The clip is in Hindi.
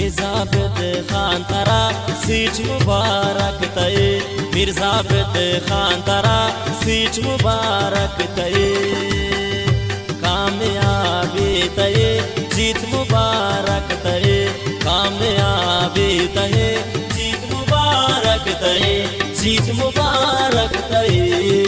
मिर्ज़ा बिद खान तारा सीच मुबारक तय मिर्ज़ा बिद खान तारा सीच मुबारक तय कामयाबी तय जीत मुबारक तय कामयाबी तये जीत मुबारक तय जीत मुबारक तय